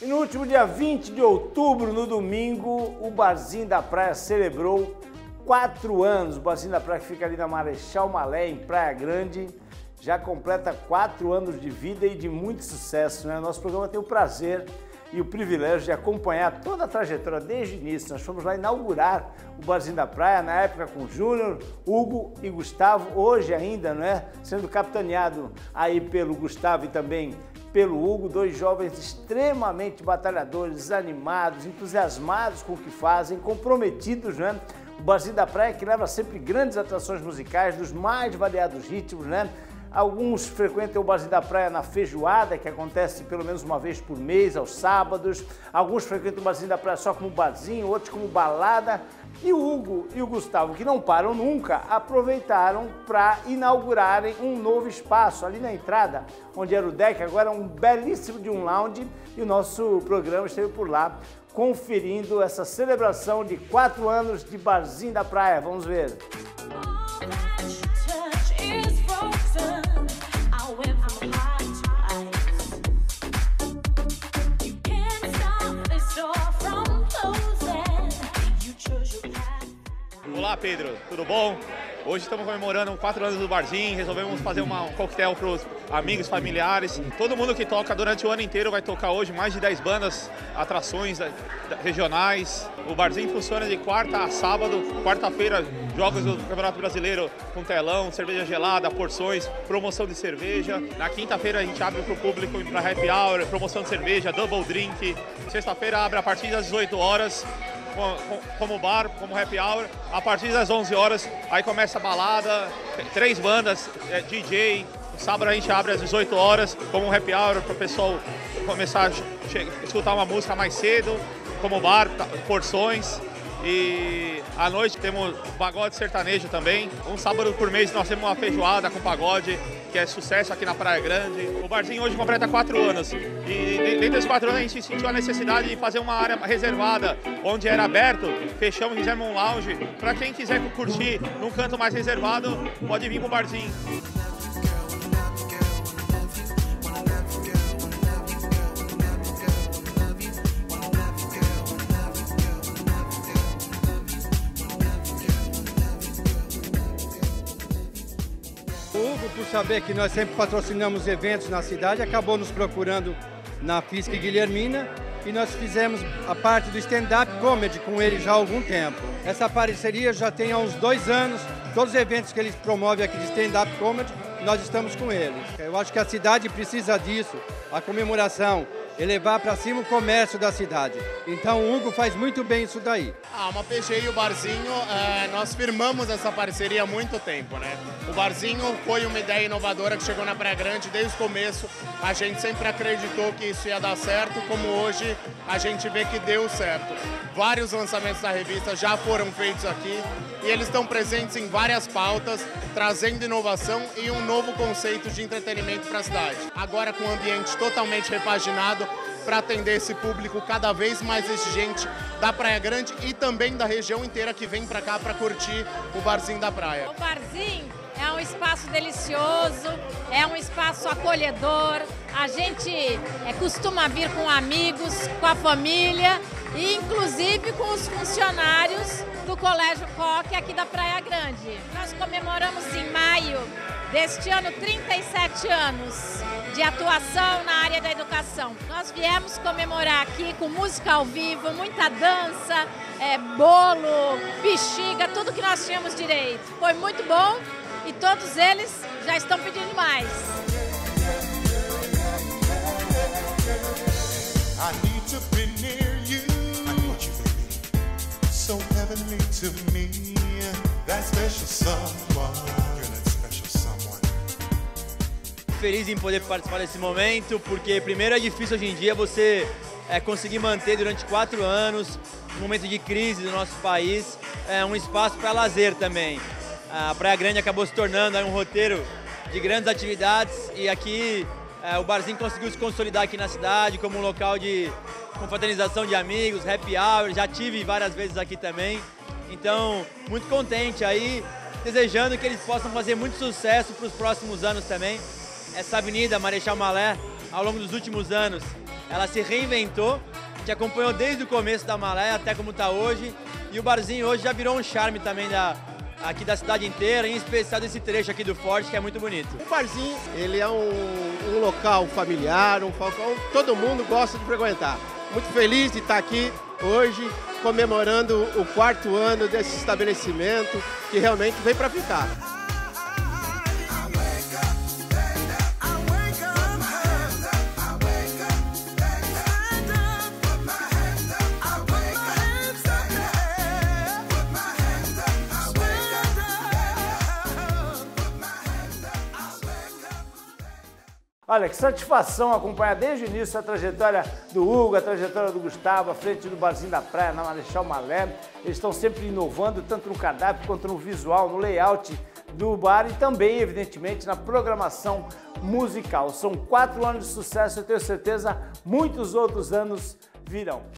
E no último dia 20 de outubro, no domingo, o Barzinho da Praia celebrou quatro anos. O Barzinho da Praia que fica ali na Marechal Malé, em Praia Grande, já completa quatro anos de vida e de muito sucesso. Né? Nosso programa tem o prazer e o privilégio de acompanhar toda a trajetória desde o início. Nós fomos lá inaugurar o Barzinho da Praia, na época com Júnior, Hugo e Gustavo, hoje ainda, não é? Sendo capitaneado aí pelo Gustavo e também pelo Hugo, dois jovens extremamente batalhadores, animados, entusiasmados com o que fazem, comprometidos, né? O Barzinho da Praia que leva sempre grandes atrações musicais dos mais variados ritmos, né? Alguns frequentam o Barzinho da Praia na feijoada, que acontece pelo menos uma vez por mês, aos sábados. Alguns frequentam o Barzinho da Praia só como barzinho, outros como balada. E o Hugo e o Gustavo, que não param nunca, aproveitaram para inaugurarem um novo espaço ali na entrada, onde era o deck, agora é um belíssimo de um lounge. E o nosso programa esteve por lá conferindo essa celebração de quatro anos de Barzinho da Praia. Vamos ver. Olá Pedro, tudo bom? Hoje estamos comemorando quatro anos do Barzinho, resolvemos fazer uma, um coquetel para os amigos, familiares. Todo mundo que toca durante o ano inteiro vai tocar hoje mais de 10 bandas, atrações regionais. O Barzinho funciona de quarta a sábado. Quarta-feira, jogos do Campeonato Brasileiro com telão, cerveja gelada, porções, promoção de cerveja. Na quinta-feira a gente abre para o público para happy hour, promoção de cerveja, double drink. Sexta-feira abre a partir das 18 horas como bar, como happy hour. A partir das 11 horas, aí começa a balada, três bandas, é, DJ. Sábado a gente abre às 18 horas, como um happy hour, para o pessoal começar a escutar uma música mais cedo, como bar, porções. E à noite temos pagode sertanejo também. Um sábado por mês nós temos uma feijoada com pagode, que é sucesso aqui na Praia Grande. O barzinho hoje completa quatro anos. E dentro desses quatro anos a gente sentiu a necessidade de fazer uma área reservada, onde era aberto. Fechamos, fizemos um lounge. Para quem quiser curtir num canto mais reservado, pode vir pro barzinho. Por saber que nós sempre patrocinamos eventos na cidade, acabou nos procurando na FISC Guilhermina e nós fizemos a parte do stand-up comedy com ele já há algum tempo. Essa parceria já tem há uns dois anos, todos os eventos que eles promovem aqui de stand-up comedy, nós estamos com eles. Eu acho que a cidade precisa disso, a comemoração elevar para cima o comércio da cidade. Então o Hugo faz muito bem isso daí. Ah, uma e o Barzinho, é, nós firmamos essa parceria há muito tempo, né? O Barzinho foi uma ideia inovadora que chegou na Praia Grande desde o começo. A gente sempre acreditou que isso ia dar certo, como hoje a gente vê que deu certo. Vários lançamentos da revista já foram feitos aqui e eles estão presentes em várias pautas, trazendo inovação e um novo conceito de entretenimento para a cidade. Agora com um ambiente totalmente repaginado, para atender esse público cada vez mais exigente da Praia Grande e também da região inteira que vem para cá para curtir o barzinho da praia. O barzinho é um espaço delicioso, é um espaço acolhedor. A gente é, costuma vir com amigos, com a família e inclusive com os funcionários do Colégio Coque aqui da Praia Grande. Nós comemoramos em maio deste ano 37 anos de atuação na área da educação. Nós viemos comemorar aqui com música ao vivo, muita dança, é, bolo, bexiga, tudo que nós tínhamos direito. Foi muito bom e todos eles já estão pedindo mais. I need to be near you. I need you, baby. So heavenly to me. That special someone feliz em poder participar desse momento, porque primeiro é difícil hoje em dia você é, conseguir manter durante quatro anos, um momento de crise do nosso país, é, um espaço para lazer também. A Praia Grande acabou se tornando um roteiro de grandes atividades e aqui é, o barzinho conseguiu se consolidar aqui na cidade como um local de confraternização de amigos, happy hour, já tive várias vezes aqui também. Então, muito contente aí, desejando que eles possam fazer muito sucesso para os próximos anos também essa avenida Marechal Malé, ao longo dos últimos anos, ela se reinventou, te acompanhou desde o começo da Malé até como está hoje. E o barzinho hoje já virou um charme também da, aqui da cidade inteira, em especial desse trecho aqui do Forte, que é muito bonito. O barzinho, ele é um, um local familiar, um local todo mundo gosta de frequentar. Muito feliz de estar aqui hoje comemorando o quarto ano desse estabelecimento que realmente vem para ficar. Olha, que satisfação acompanhar desde o início a trajetória do Hugo, a trajetória do Gustavo, à frente do Barzinho da Praia, na Marechal Malé. Eles estão sempre inovando, tanto no cardápio quanto no visual, no layout do bar e também, evidentemente, na programação musical. São quatro anos de sucesso, eu tenho certeza, muitos outros anos virão.